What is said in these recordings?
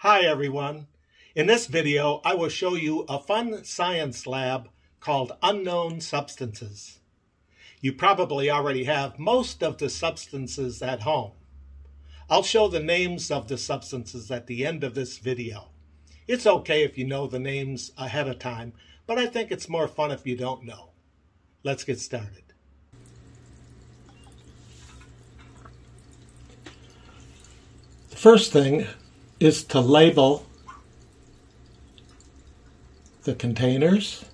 Hi everyone. In this video, I will show you a fun science lab called Unknown Substances. You probably already have most of the substances at home. I'll show the names of the substances at the end of this video. It's okay if you know the names ahead of time, but I think it's more fun if you don't know. Let's get started. The first thing is to label the containers.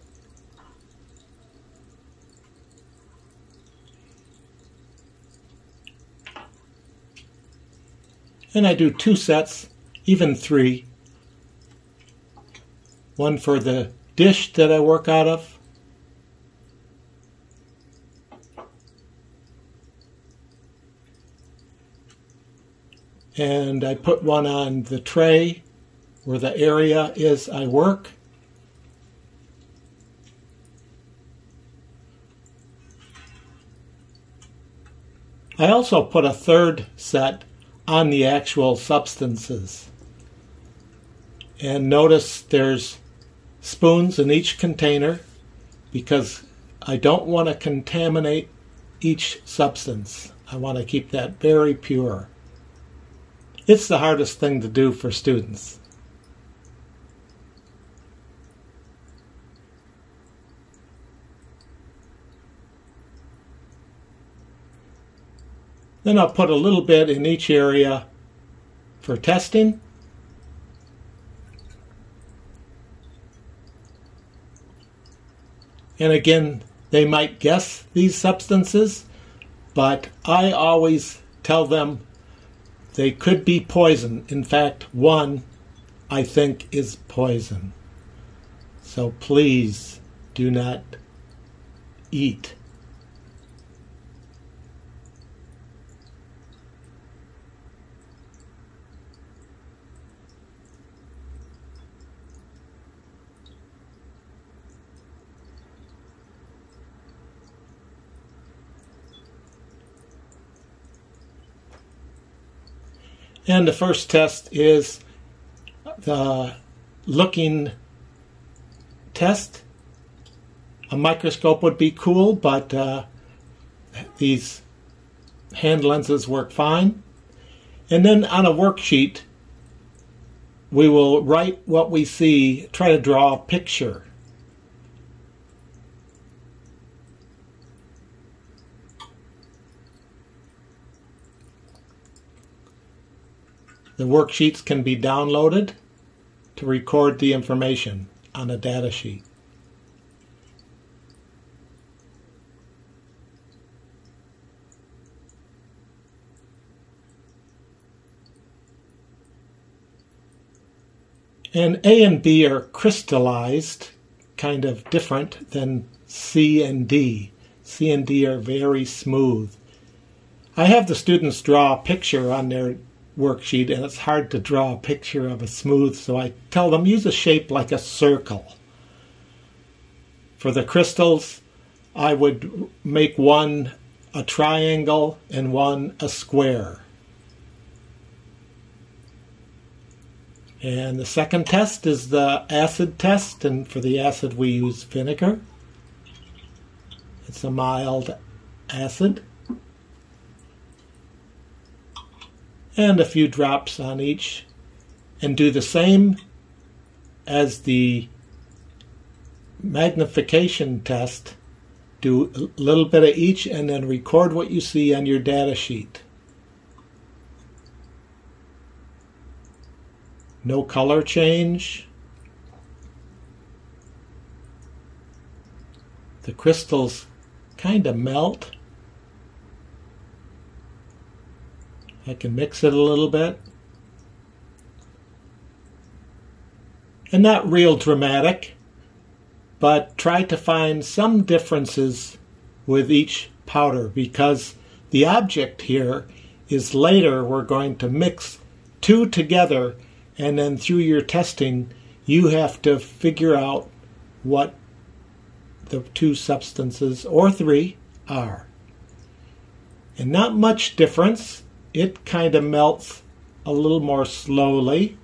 And I do two sets, even three. One for the dish that I work out of. And I put one on the tray where the area is I work. I also put a third set on the actual substances. And notice there's spoons in each container because I don't want to contaminate each substance. I want to keep that very pure. It's the hardest thing to do for students. Then I'll put a little bit in each area for testing. And again, they might guess these substances, but I always tell them they could be poison. In fact, one I think is poison. So please do not eat And the first test is the looking test. A microscope would be cool, but uh, these hand lenses work fine. And then on a worksheet, we will write what we see, try to draw a picture. The worksheets can be downloaded to record the information on a data sheet. And A and B are crystallized, kind of different than C and D. C and D are very smooth. I have the students draw a picture on their worksheet and it's hard to draw a picture of a smooth, so I tell them use a shape like a circle. For the crystals, I would make one a triangle and one a square. And the second test is the acid test, and for the acid we use vinegar. It's a mild acid. And a few drops on each and do the same as the magnification test. Do a little bit of each and then record what you see on your data sheet. No color change. The crystals kind of melt. I can mix it a little bit. And not real dramatic, but try to find some differences with each powder because the object here is later we're going to mix two together and then through your testing you have to figure out what the two substances or three are. And not much difference it kind of melts a little more slowly.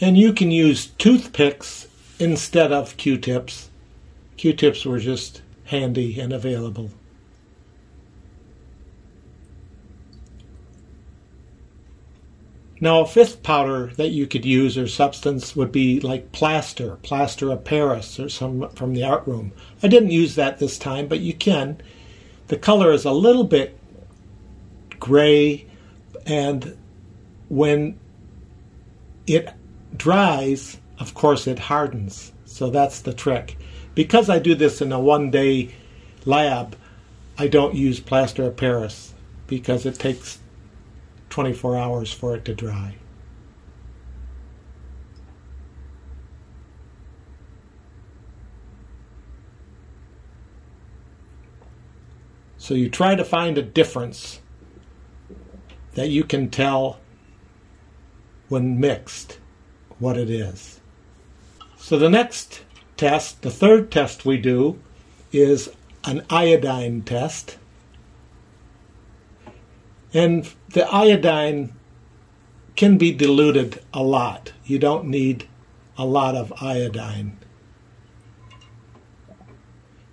And you can use toothpicks instead of Q-tips. Q-tips were just handy and available. Now, a fifth powder that you could use or substance would be like plaster, plaster of Paris or some from the art room. I didn't use that this time, but you can. The color is a little bit gray, and when it dries, of course, it hardens. So that's the trick. Because I do this in a one day lab, I don't use plaster of Paris because it takes 24 hours for it to dry. So you try to find a difference that you can tell when mixed what it is. So the next test, the third test we do, is an iodine test. And the iodine can be diluted a lot. You don't need a lot of iodine.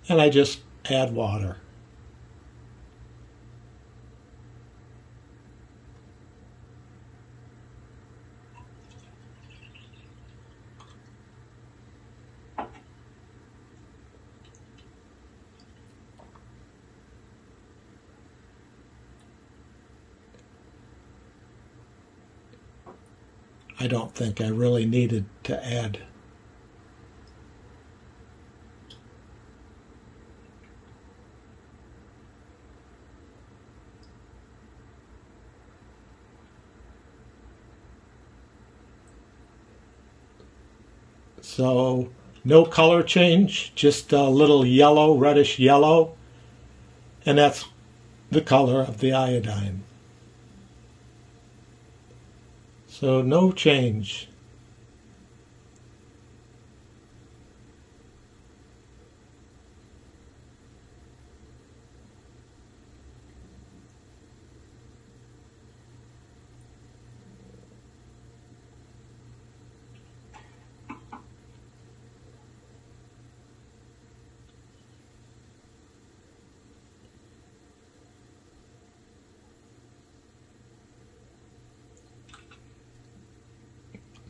And I just add water. I don't think I really needed to add. So no color change, just a little yellow, reddish yellow, and that's the color of the iodine. So no change.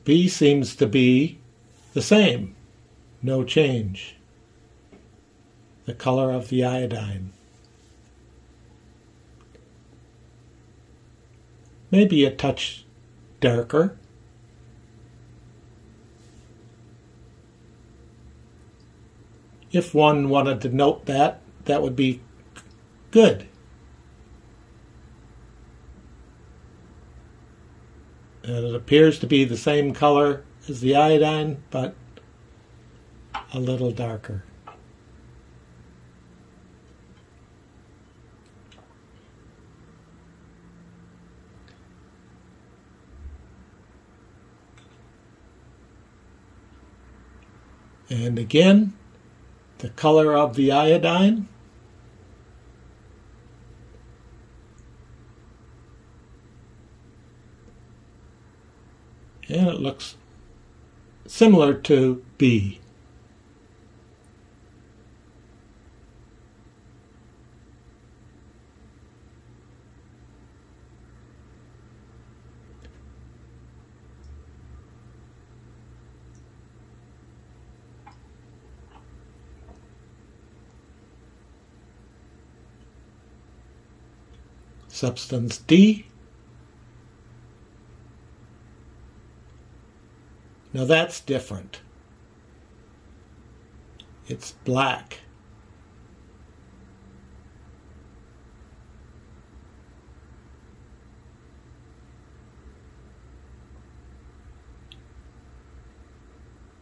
B seems to be the same, no change. The color of the iodine. Maybe a touch darker. If one wanted to note that, that would be good. And it appears to be the same color as the iodine, but a little darker. And again, the color of the iodine and it looks similar to B. Substance D Now that's different. It's black.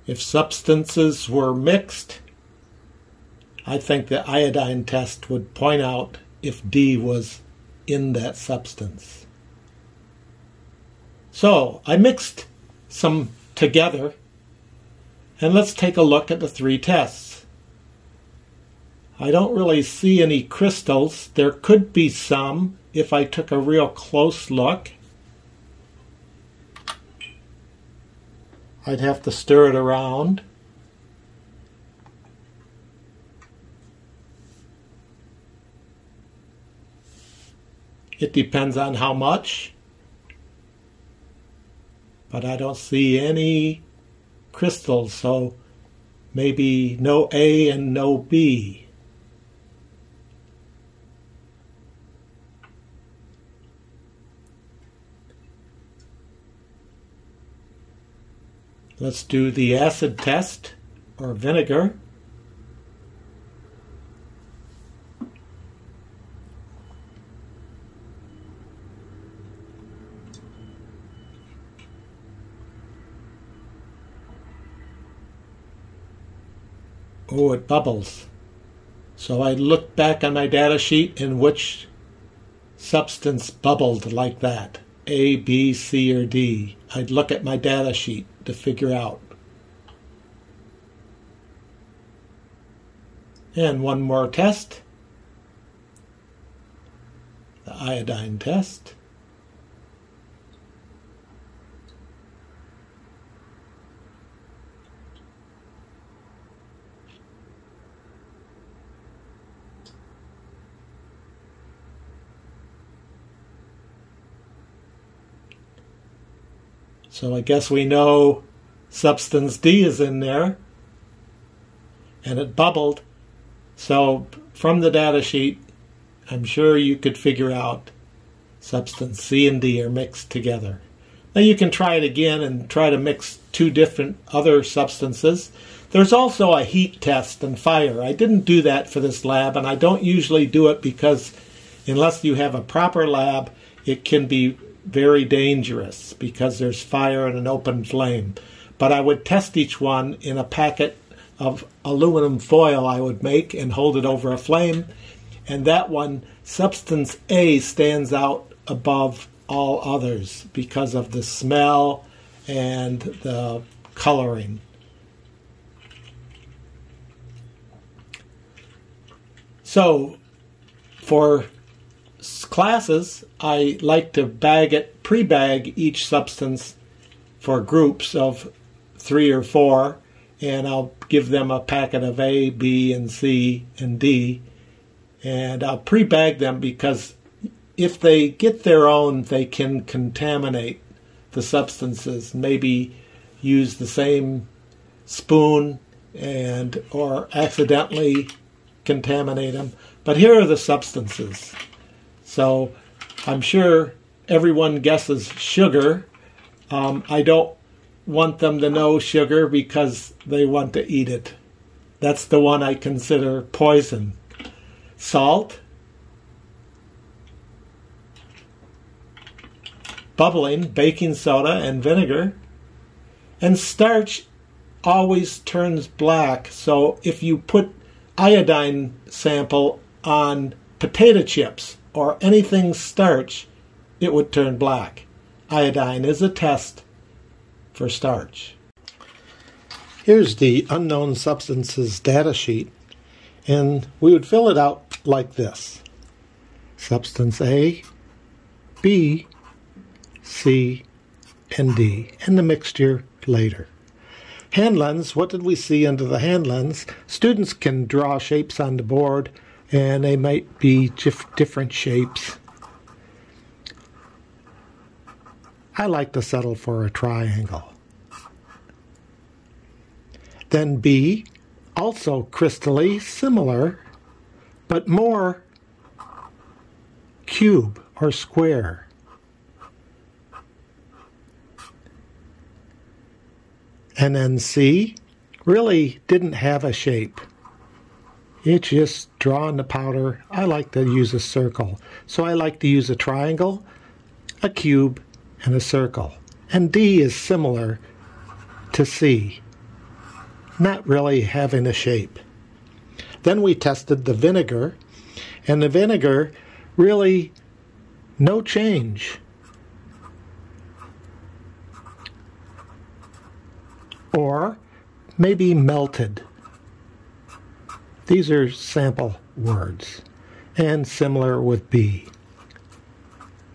If substances were mixed, I think the iodine test would point out if D was in that substance. So I mixed some together. And let's take a look at the three tests. I don't really see any crystals. There could be some if I took a real close look. I'd have to stir it around. It depends on how much, but I don't see any crystals, so maybe no A and no B. Let's do the acid test or vinegar. Oh, it bubbles. So I looked back on my data sheet in which substance bubbled like that. A, B, C, or D. I'd look at my data sheet to figure out. And one more test. The iodine test. So I guess we know substance D is in there. And it bubbled. So from the data sheet, I'm sure you could figure out substance C and D are mixed together. Now you can try it again and try to mix two different other substances. There's also a heat test and fire. I didn't do that for this lab, and I don't usually do it because unless you have a proper lab, it can be very dangerous because there's fire and an open flame. But I would test each one in a packet of aluminum foil I would make and hold it over a flame. And that one, substance A, stands out above all others because of the smell and the coloring. So, for classes, I like to bag it, pre-bag each substance for groups of three or four, and I'll give them a packet of A, B, and C, and D, and I'll pre-bag them because if they get their own, they can contaminate the substances. Maybe use the same spoon and or accidentally contaminate them. But here are the substances. So I'm sure everyone guesses sugar. Um, I don't want them to know sugar because they want to eat it. That's the one I consider poison. Salt, bubbling, baking soda, and vinegar. And starch always turns black. So if you put iodine sample on potato chips, or anything starch, it would turn black. Iodine is a test for starch. Here's the unknown substances data sheet, and we would fill it out like this substance A, B, C, and D, and the mixture later. Hand lens, what did we see under the hand lens? Students can draw shapes on the board and they might be different shapes. I like to settle for a triangle. Then B, also crystally similar, but more cube or square. And then C really didn't have a shape. It just drawing the powder. I like to use a circle. So I like to use a triangle, a cube, and a circle. And D is similar to C, not really having a shape. Then we tested the vinegar, and the vinegar really no change. Or maybe melted. These are sample words, and similar with B.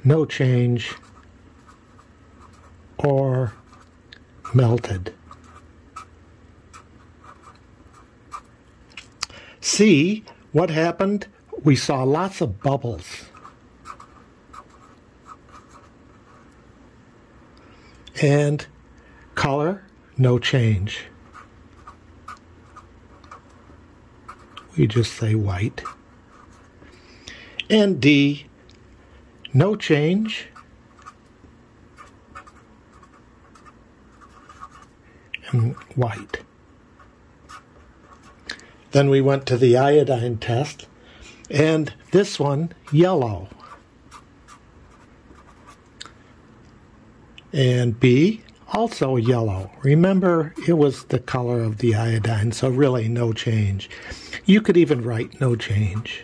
No change or melted. C, what happened? We saw lots of bubbles. And color, no change. We just say white. And D, no change. And white. Then we went to the iodine test, and this one, yellow. And B, also yellow. Remember, it was the color of the iodine, so really no change. You could even write no change.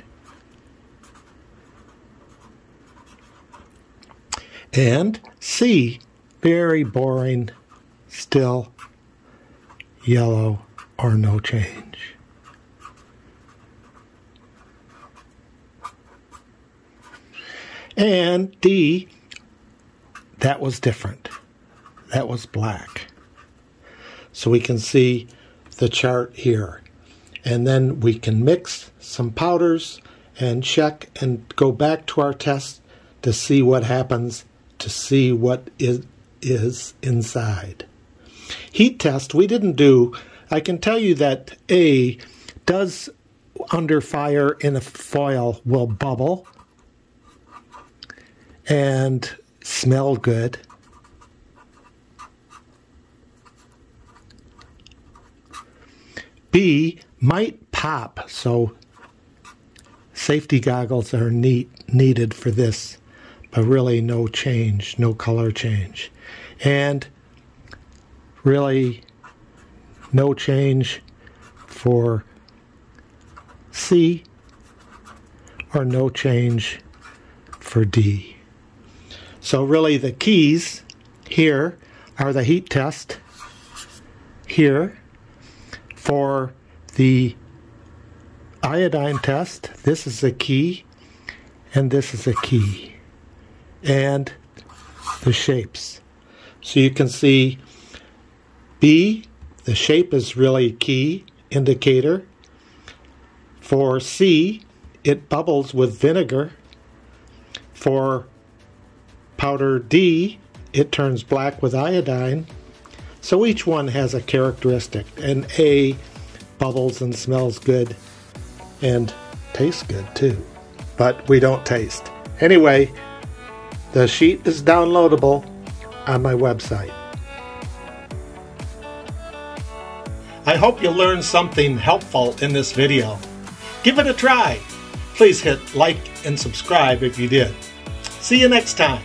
And C, very boring, still yellow or no change. And D, that was different. That was black. So we can see the chart here. And then we can mix some powders and check and go back to our test to see what happens, to see what is, is inside. Heat test we didn't do. I can tell you that A does under fire in a foil will bubble and smell good. B might pop, so safety goggles are neat, needed for this, but really no change, no color change. And really no change for C or no change for D. So really the keys here are the heat test here for the iodine test. This is a key and this is a key and the shapes. So you can see B, the shape is really key indicator. For C, it bubbles with vinegar. For powder D, it turns black with iodine. So each one has a characteristic. And A bubbles and smells good and tastes good too. But we don't taste. Anyway, the sheet is downloadable on my website. I hope you learned something helpful in this video. Give it a try. Please hit like and subscribe if you did. See you next time.